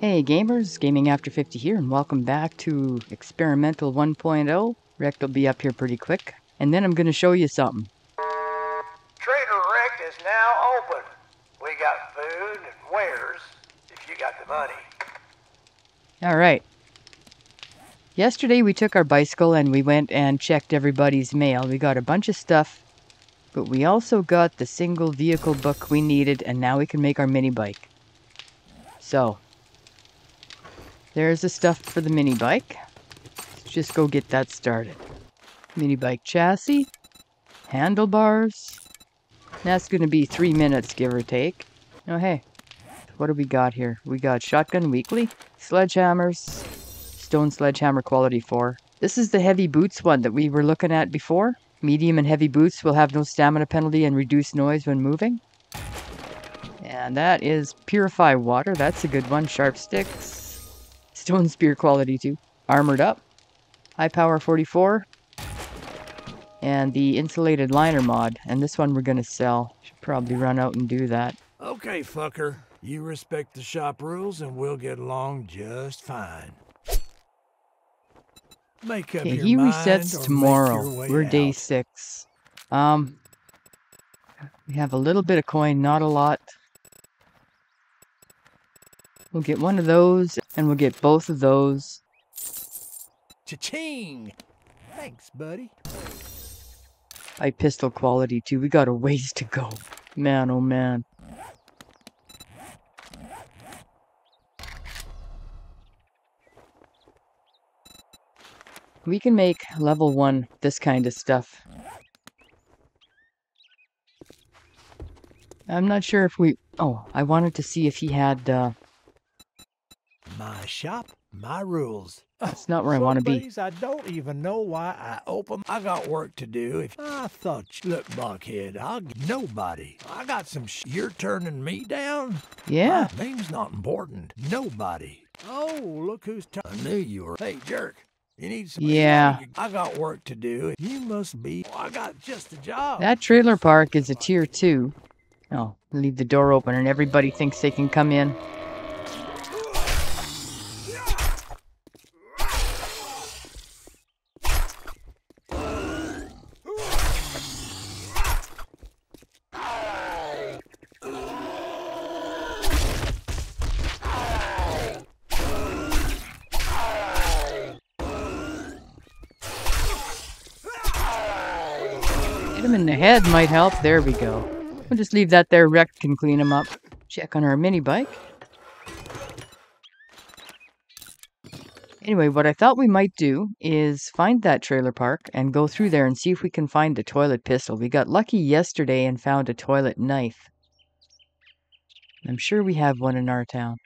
Hey gamers, Gaming After 50 here, and welcome back to Experimental 1.0. Rekt will be up here pretty quick, and then I'm going to show you something. Trader Rekt is now open. We got food and wares, if you got the money. Alright. Yesterday we took our bicycle and we went and checked everybody's mail. We got a bunch of stuff, but we also got the single vehicle book we needed, and now we can make our mini bike. So, there's the stuff for the mini bike. Let's just go get that started. Mini bike chassis, handlebars. That's going to be three minutes, give or take. Oh, hey, what do we got here? We got Shotgun Weekly, Sledgehammers, Stone Sledgehammer Quality 4. This is the heavy boots one that we were looking at before. Medium and heavy boots will have no stamina penalty and reduce noise when moving. And that is Purify Water. That's a good one. Sharp Sticks. Stone Spear Quality too. Armored Up. High Power 44. And the Insulated Liner mod. And this one we're going to sell. Should probably run out and do that. Okay, fucker. You respect the shop rules and we'll get along just fine. Make up Okay, your he resets tomorrow. We're day six. Um, we have a little bit of coin, not a lot. We'll get one of those, and we'll get both of those. Cha-ching! Thanks, buddy. Pipe pistol quality too. We got a ways to go. Man, oh man. We can make level one this kind of stuff. I'm not sure if we. Oh, I wanted to see if he had. Uh, My shop, my rules. that's not where I want to be. I don't even know why I open. I got work to do. If I thought, you- look, Buckhead, I'll nobody. I got some. Sh- you're turning me down. Yeah. My name's not important. Nobody. Oh, look who's. T- I knew you were. Hey, jerk. You need some. Yeah. I got work to do. You must be. I got just a job. That trailer park is a tier two. Oh, leave the door open and everybody thinks they can come in. Head might help. There we go. We'll just leave that there. Rekt can clean him up. Check on our mini bike. Anyway, what I thought we might do is find that trailer park and go through there and see if we can find the toilet pistol. We got lucky yesterday and found a toilet knife. I'm sure we have one in our town.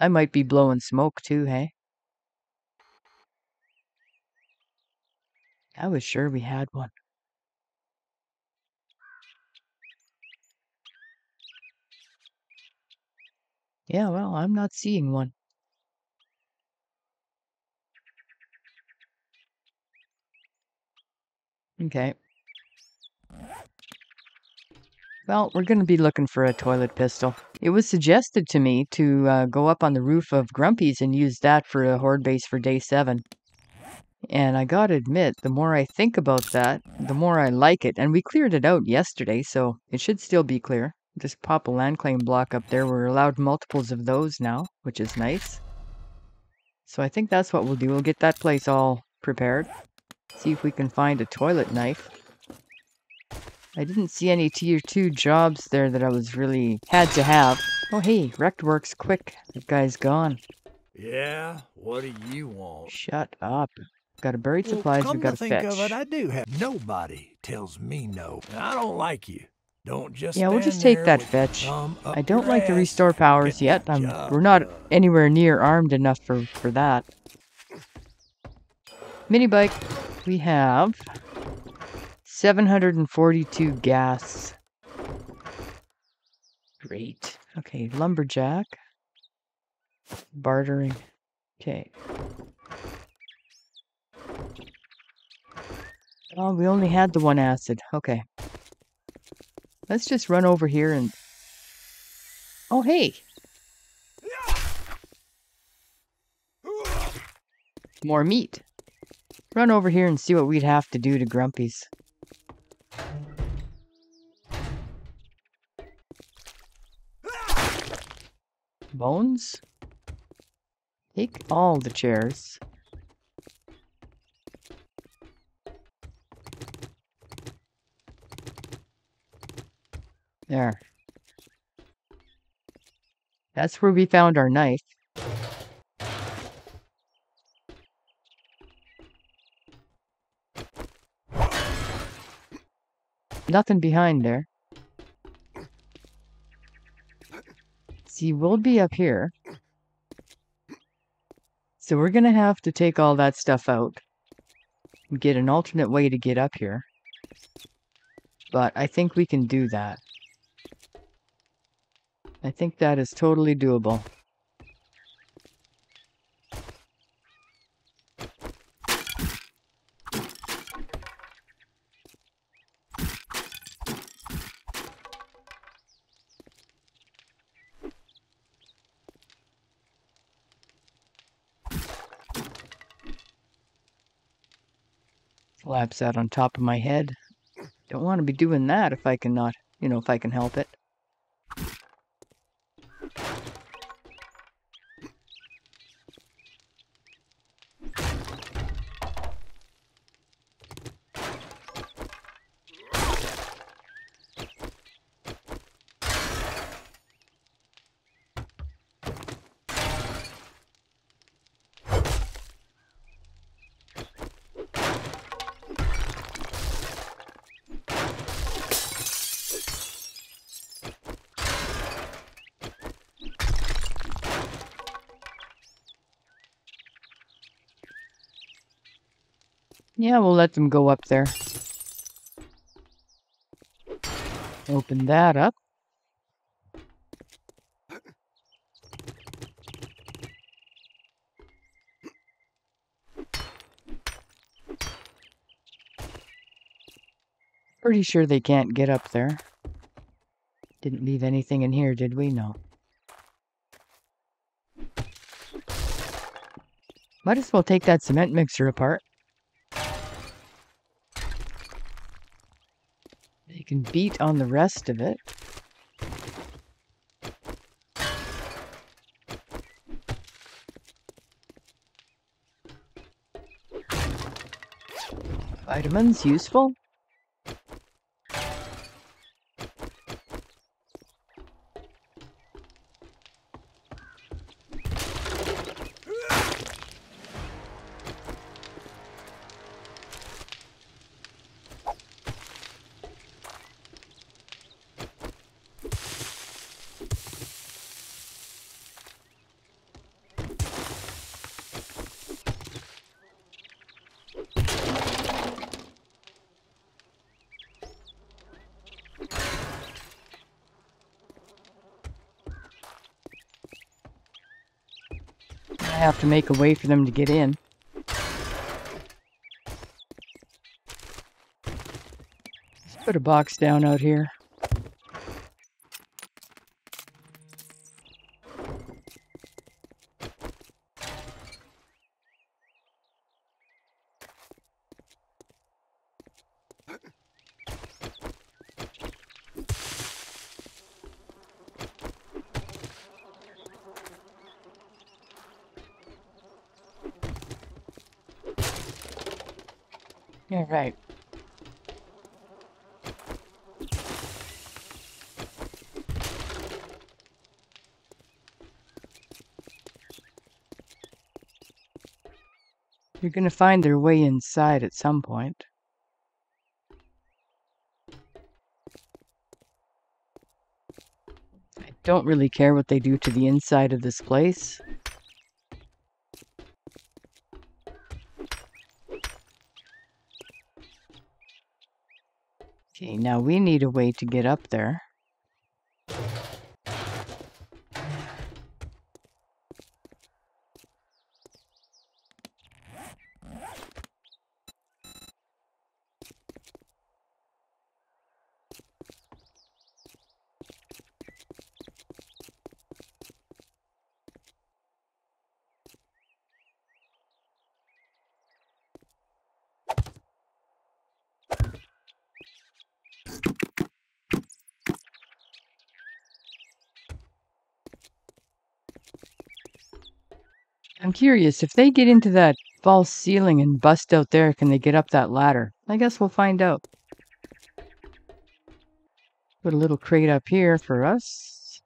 I might be blowing smoke too, hey? I was sure we had one. Yeah, well, I'm not seeing one. Okay. Well, we're going to be looking for a toilet pistol. It was suggested to me to uh, go up on the roof of Grumpy's and use that for a horde base for day seven. And I gotta admit, the more I think about that, the more I like it. And we cleared it out yesterday, so it should still be clear. Just pop a land claim block up there. We're allowed multiples of those now, which is nice. So I think that's what we'll do. We'll get that place all prepared. See if we can find a toilet knife. I didn't see any tier 2 jobs there that I was really had to have. Oh hey, Rekt works quick. That guy's gone. Yeah. What do you want? Shut up. Got a buried supplies, come we got to a think fetch. of it, I do have nobody tells me no. I don't like you. Don't just Yeah, we'll just take that fetch. your thumb up I don't like to restore powers yet. We're not anywhere near armed enough for, for that. Mini bike. We have 742 gas. Great. Okay, lumberjack. Bartering. Okay. Oh, we only had the one acid. Okay. Let's just run over here and... Oh, hey! More meat. Run over here and see what we'd have to do to Grumpy's. Bones? Take all the chairs. There. That's where we found our knife. Nothing behind there. See, we'll be up here. So we're going to have to take all that stuff out. And get an alternate way to get up here. But I think we can do that. I think that is totally doable. Slaps that on top of my head. Don't want to be doing that if I can not, you know, if I can help it. Yeah, we'll let them go up there. Open that up. Pretty sure they can't get up there. Didn't leave anything in here, did we? No. Might as well take that cement mixer apart. You can beat on the rest of it. Vitamins, useful. Have to make a way for them to get in. Let's put a box down out here. Right. You're going to find their way inside at some point. I don't really care what they do to the inside of this place. Okay, now we need a way to get up there. I'm curious, if they get into that false ceiling and bust out there, can they get up that ladder? I guess we'll find out. Put a little crate up here for us.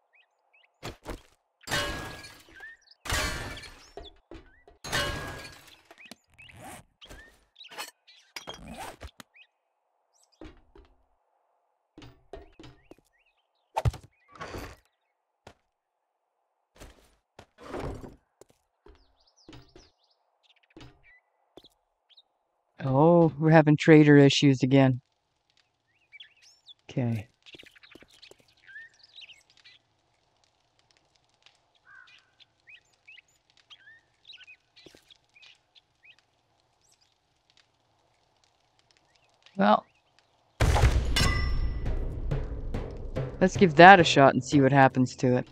Oh, we're having trader issues again. Okay. Well, let's give that a shot and see what happens to it.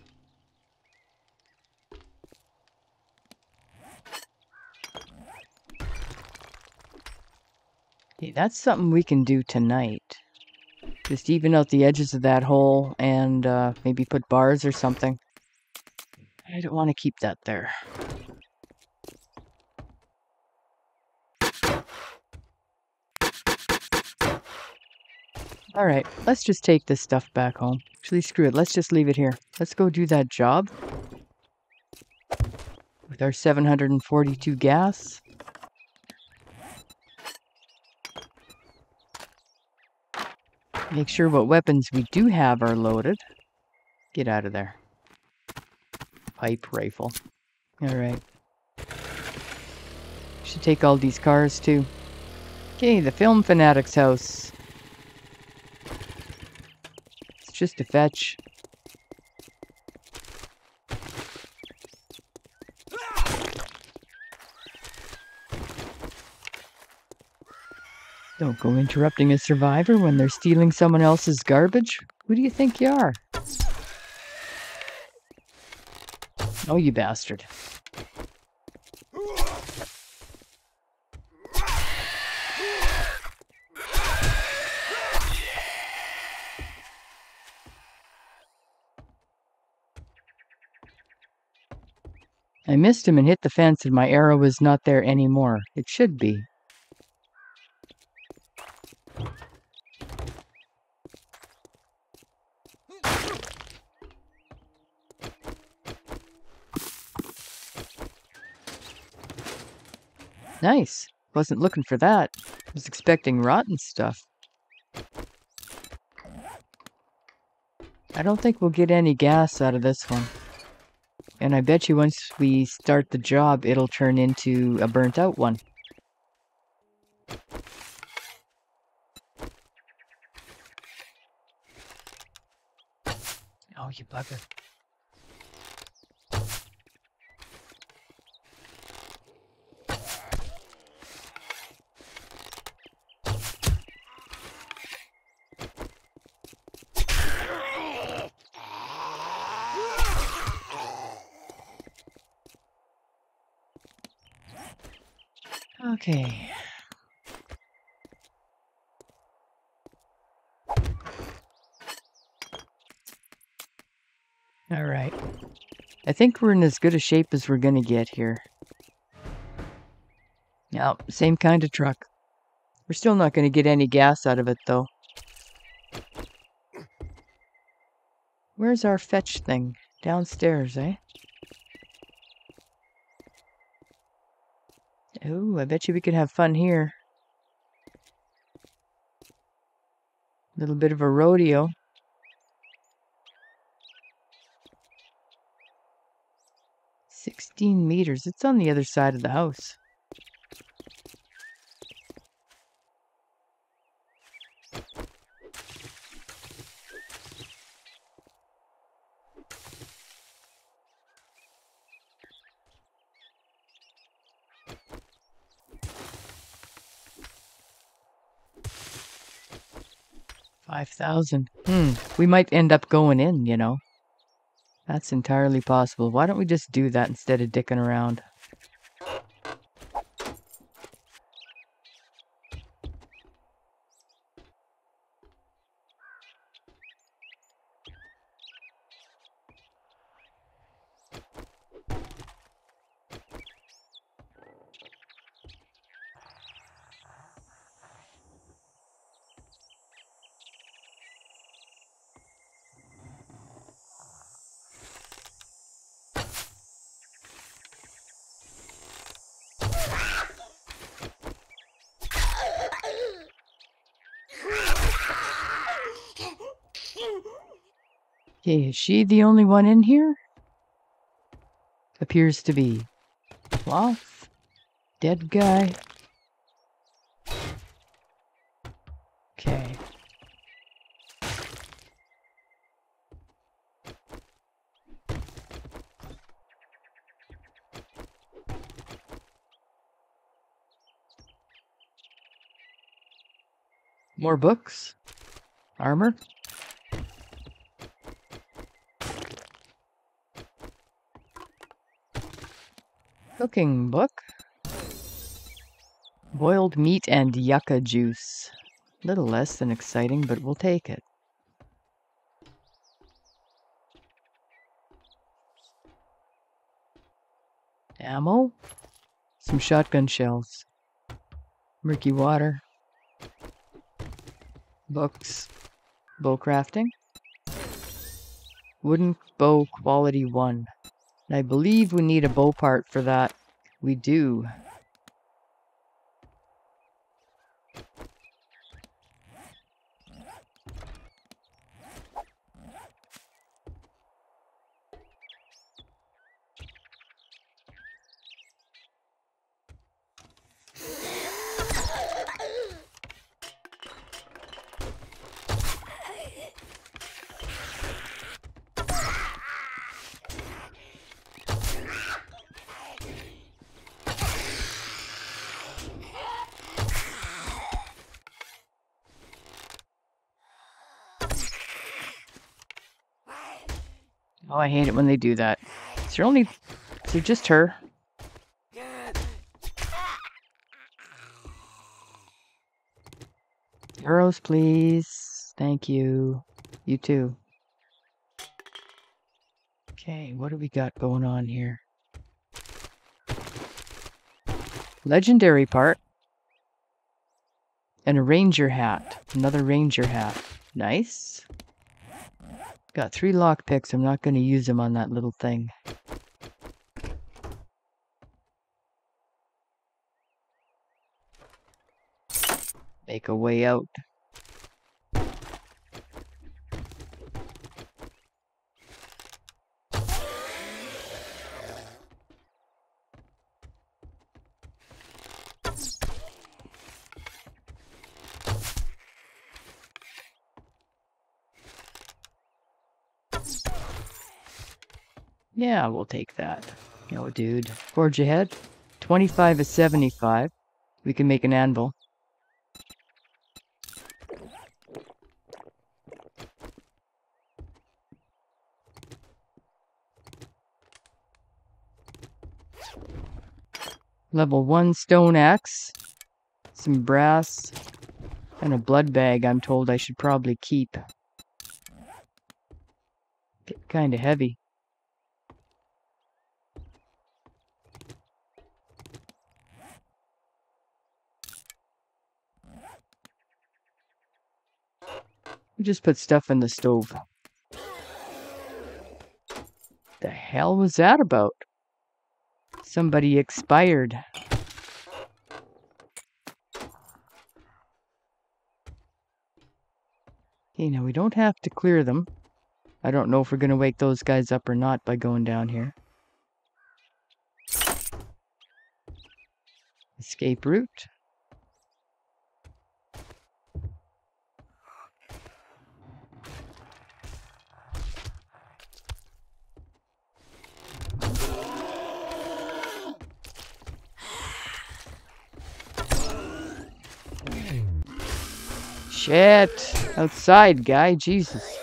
That's something we can do tonight. Just even out the edges of that hole and uh, maybe put bars or something. I don't want to keep that there. All right, let's just take this stuff back home. Actually, screw it. Let's just leave it here. Let's go do that job. With our 742 gas. Make sure what weapons we do have are loaded. Get out of there. Pipe rifle. Alright. Should take all these cars too. Okay, the Film Fanatics house. It's just a fetch. Don't go interrupting a survivor when they're stealing someone else's garbage. Who do you think you are? Oh, you bastard. I missed him and hit the fence and my arrow was not there anymore. It should be. Nice. Wasn't looking for that. Was expecting rotten stuff. I don't think we'll get any gas out of this one. And I bet you once we start the job, it'll turn into a burnt out one. Oh, you bugger. Okay. All right. I think we're in as good a shape as we're going to get here. Yep, same kind of truck. We're still not going to get any gas out of it, though. Where's our fetch thing? Downstairs, eh? Oh, I bet you we could have fun here. A little bit of a rodeo. Sixteen meters. It's on the other side of the house. Five thousand. Hmm. We might end up going in, you know. That's entirely possible. Why don't we just do that instead of dicking around? Okay, is she the only one in here? Appears to be. Cloth. Dead guy. Okay. More books? Armor? Cooking book. Boiled meat and yucca juice. Little less than exciting, but we'll take it. Ammo. Some shotgun shells. Murky water. Books. Bow crafting. Wooden bow quality 1. And I believe we need a bow part for that. We do. Oh, I hate it when they do that. Is there only... Is there just her? Arrows, please. Thank you. You too. Okay, what do we got going on here? Legendary part. And a ranger hat. Another ranger hat. Nice. Got three lockpicks. I'm not going to use them on that little thing. Make a way out. Yeah, we'll take that. Yo, dude. Forge ahead. 25 is 75. We can make an anvil. Level 1 stone axe. Some brass. And a blood bag I'm told I should probably keep. Kinda heavy. We just put stuff in the stove. The hell was that about? Somebody expired. Okay, now we don't have to clear them. I don't know if we're going to wake those guys up or not by going down here. Escape route. Shit! Outside, guy. Jesus.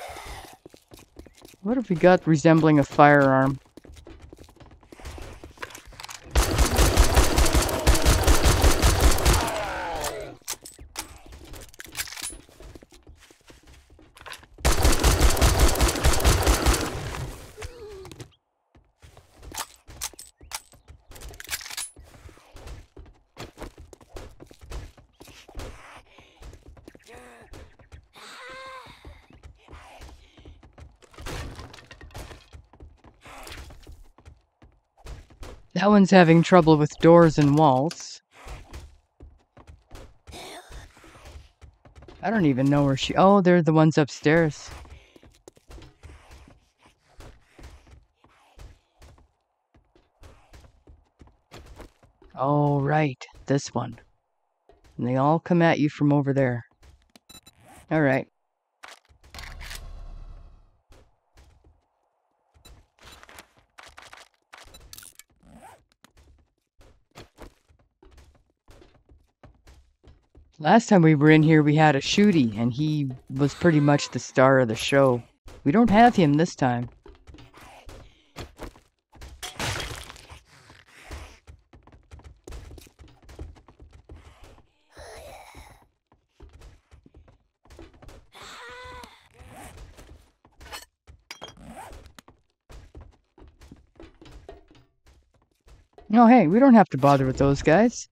What have we got resembling a firearm? That one's having trouble with doors and walls. I don't even know where she... Oh, they're the ones upstairs. Oh, right. This one. And they all come at you from over there. Alright. Last time we were in here, we had a shooty, and he was pretty much the star of the show. We don't have him this time. Oh, hey, we don't have to bother with those guys.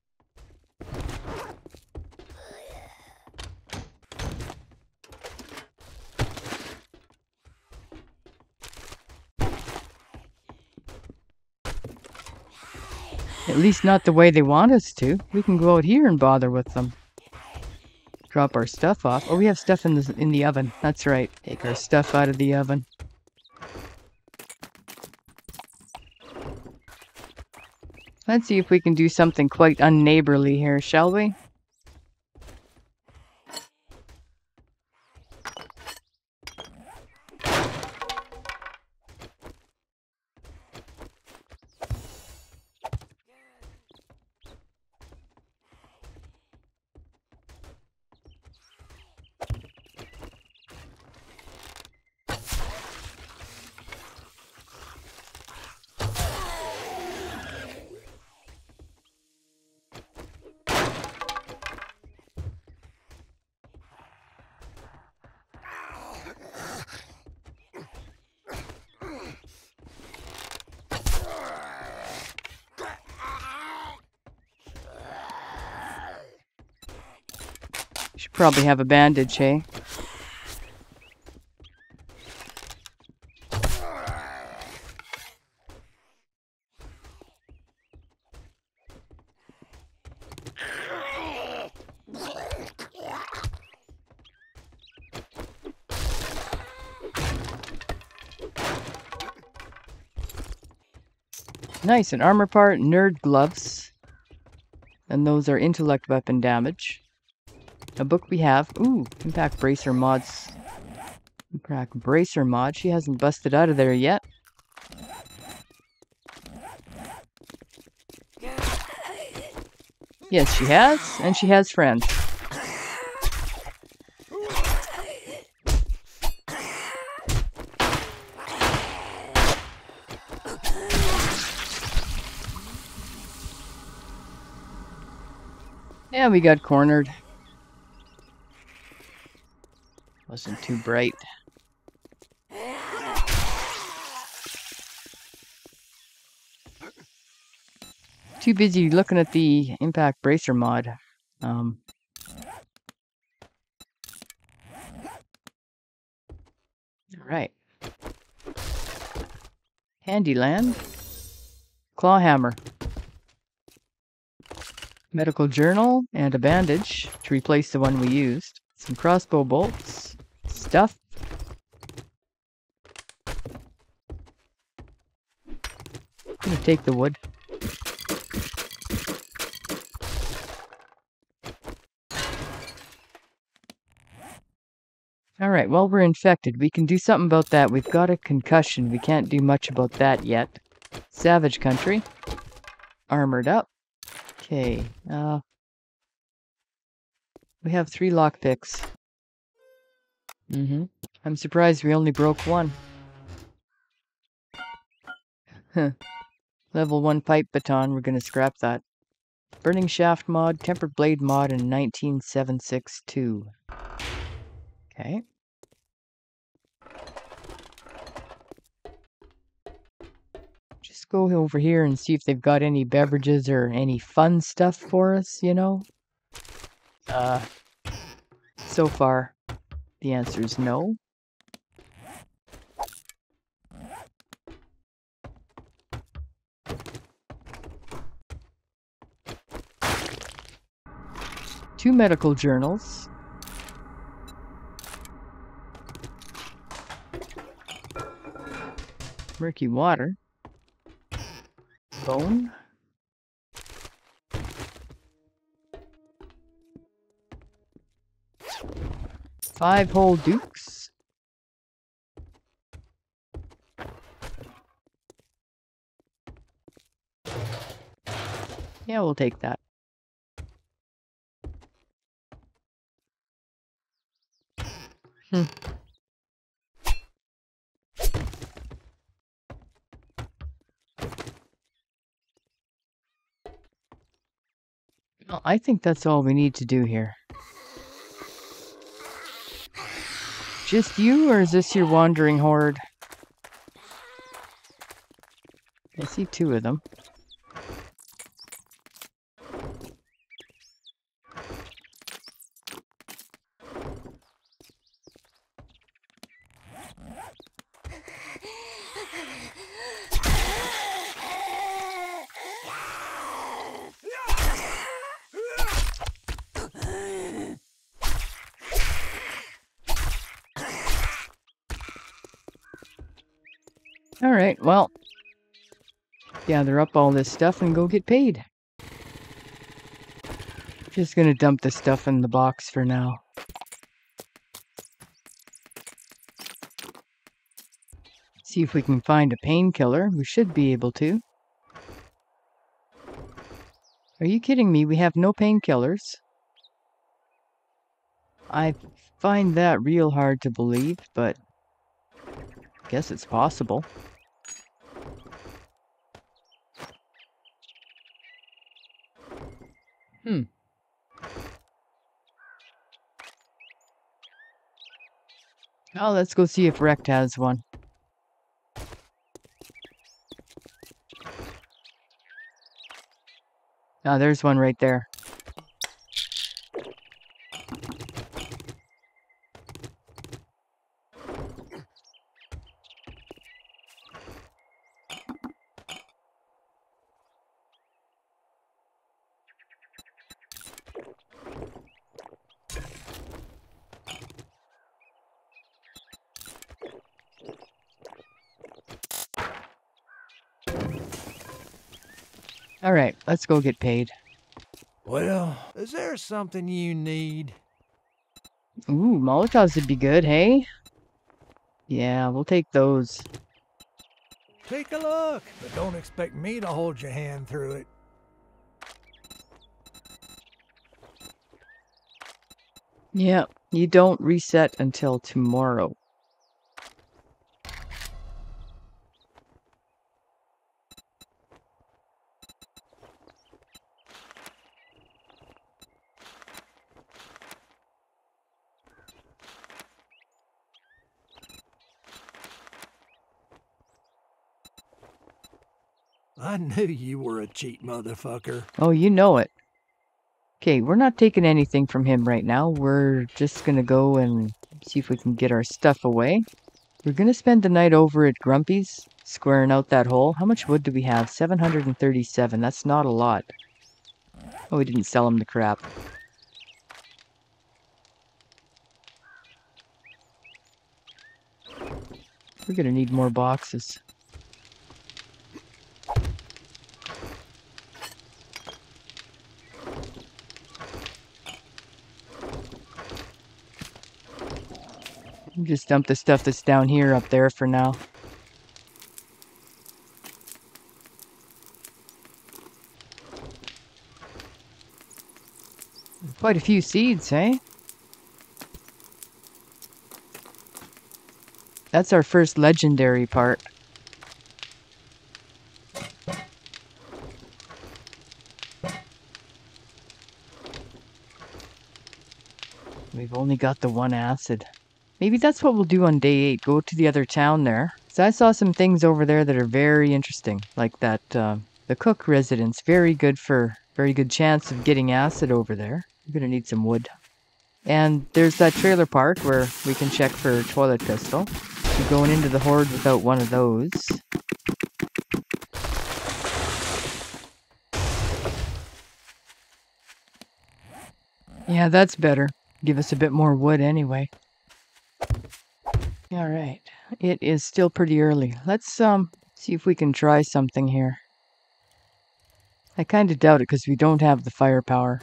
At least not the way they want us to. We can go out here and bother with them. Drop our stuff off. Oh, we have stuff in the in the oven. That's right. Take our stuff out of the oven. Let's see if we can do something quite unneighborly here, shall we? Probably have a bandage, hey? Nice, an armor part, nerd gloves. And those are intellect weapon damage. A book we have. Ooh, Impact Bracer mods. Impact Bracer mod. She hasn't busted out of there yet. Yes, she has, and she has friends. Yeah, we got cornered. Wasn't too bright. Too busy looking at the Impact Bracer mod. Um, Alright. Handyland. Claw hammer. Medical journal and a bandage to replace the one we used. Some crossbow bolts. Stuff. I'm gonna take the wood. Alright, well, we're infected. We can do something about that. We've got a concussion. We can't do much about that yet. Savage country. Armored up. Okay, uh... We have three lockpicks. Mm-hmm. I'm surprised we only broke one. Huh. Level 1 pipe baton, we're gonna scrap that. Burning shaft mod, tempered blade mod in 19762. Okay. Just go over here and see if they've got any beverages or any fun stuff for us, you know? Uh, so far, the answer is no. Two medical journals. Murky water. Bone. Five whole dukes. Yeah, we'll take that. Hmm. Well, I think that's all we need to do here. Just you, or is this your wandering horde? I see two of them. All right, well, gather up all this stuff and go get paid. Just gonna dump the stuff in the box for now. See if we can find a painkiller. We should be able to. Are you kidding me? We have no painkillers. I find that real hard to believe, but I guess it's possible. Hmm. Oh, let's go see if Rekt has one. Oh, there's one right there. All right, let's go get paid. Well, is there something you need? Ooh, Molotovs would be good, hey? Yeah, we'll take those. Take a look, but don't expect me to hold your hand through it. Yeah, you don't reset until tomorrow. Knew you were a cheat motherfucker. Oh, you know it. Okay, we're not taking anything from him right now. We're just gonna go and see if we can get our stuff away. We're gonna spend the night over at Grumpy's, squaring out that hole. How much wood do we have? 737. That's not a lot. Oh, we didn't sell him the crap. We're gonna need more boxes. Just dump the stuff that's down here up there for now. Quite a few seeds, eh? That's our first legendary part. We've only got the one acid. Maybe that's what we'll do on day eight. Go to the other town there. So I saw some things over there that are very interesting, like that uh, the cook residence. Very good for very good chance of getting acid over there. We're gonna need some wood. And there's that trailer park where we can check for toilet pistol. You're going into the horde without one of those. Yeah, that's better. Give us a bit more wood anyway. All right. It is still pretty early. Let's um see if we can try something here. I kind of doubt it because we don't have the firepower.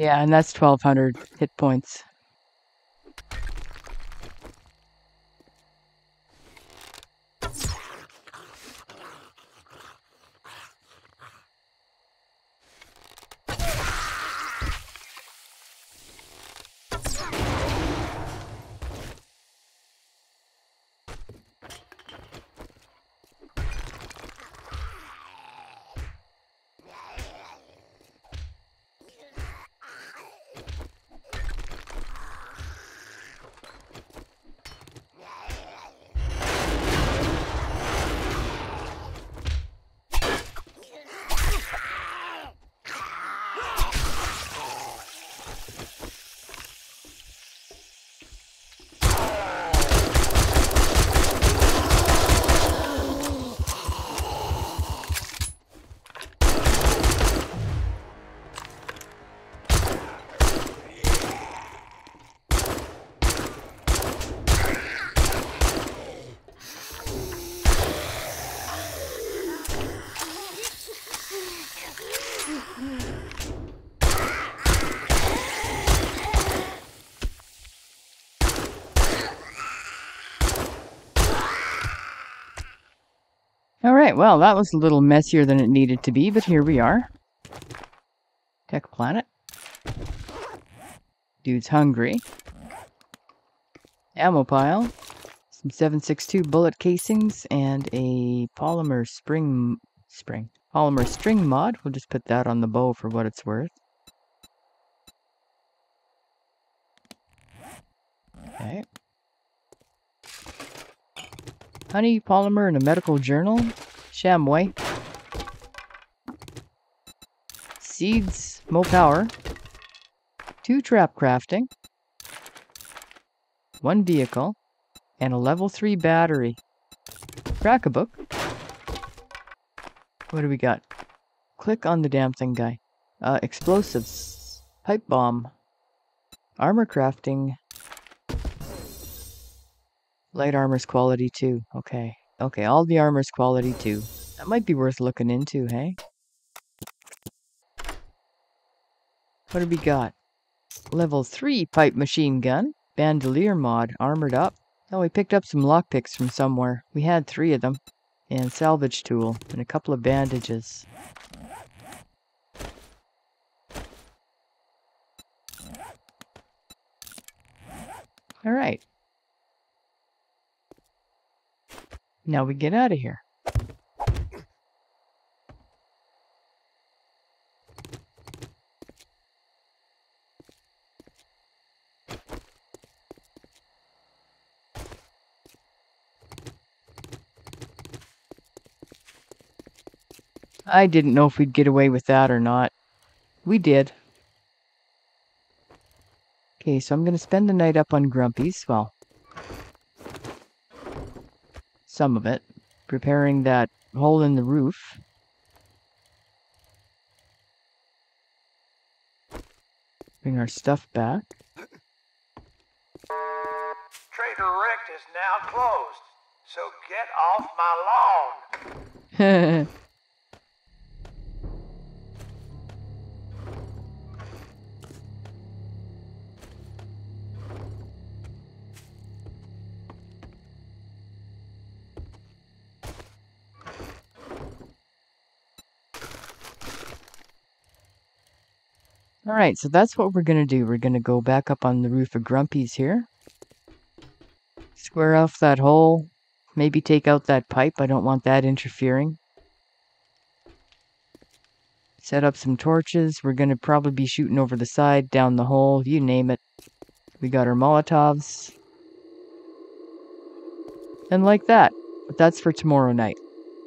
Yeah, and that's 1200 hit points. All right, well, that was a little messier than it needed to be, but here we are. Tech Planet. Dude's hungry. Ammo pile. Some 762 bullet casings and a polymer spring spring. Polymer string mod. We'll just put that on the bow for what it's worth. Okay. Honey, polymer, and a medical journal. Shamway. Seeds, mo power. Two trap crafting. One vehicle. And a level 3 battery. Crack a book. What do we got? Click on the damn thing, guy. Uh, explosives. Pipe bomb. Armor crafting. Light armor's quality too. Okay. Okay, all the armor's quality too. That might be worth looking into, hey? What do we got? Level 3 pipe machine gun. Bandolier mod, armored up. Oh, we picked up some lockpicks from somewhere. We had three of them. And salvage tool, and a couple of bandages. Alright. Now we get out of here. I didn't know if we'd get away with that or not. We did. Okay, so I'm going to spend the night up on Grumpy's. Well, some of it. Preparing that hole in the roof. Bring our stuff back. Trader Rekt is now closed, so get off my lawn. All right, so that's what we're going to do. We're going to go back up on the roof of Grumpy's here. Square off that hole. Maybe take out that pipe. I don't want that interfering. Set up some torches. We're going to probably be shooting over the side, down the hole, you name it. We got our Molotovs. And like that. But that's for tomorrow night.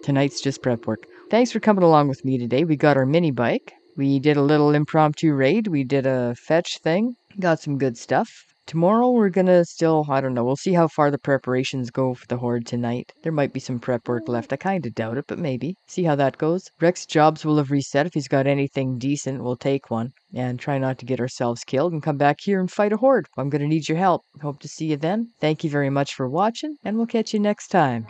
Tonight's just prep work. Thanks for coming along with me today. We got our mini bike. We did a little impromptu raid. We did a fetch thing. Got some good stuff. Tomorrow we're gonna still, I don't know, we'll see how far the preparations go for the Horde tonight. There might be some prep work left. I kinda doubt it, but maybe. See how that goes. Rekt's jobs will have reset. If he's got anything decent, we'll take one. And try not to get ourselves killed and come back here and fight a Horde. I'm gonna need your help. Hope to see you then. Thank you very much for watching, and we'll catch you next time.